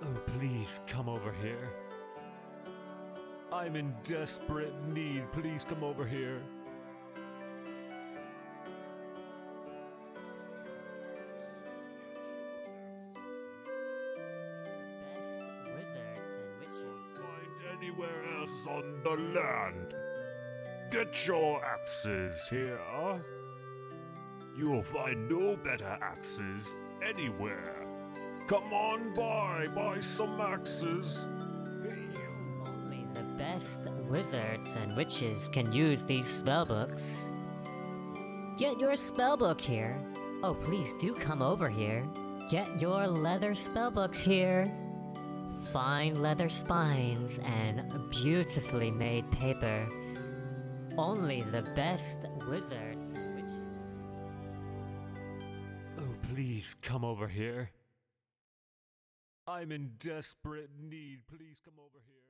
Oh, please come over here. I'm in desperate need. Please come over here. Best wizards and witches. Find anywhere else on the land. Get your axes here. You'll find no better axes anywhere. Come on by, buy some axes. Only the best wizards and witches can use these spellbooks. Get your spellbook here. Oh, please do come over here. Get your leather spellbooks here. Fine leather spines and beautifully made paper. Only the best wizards and witches. Oh, please come over here. I'm in desperate need. Please come over here.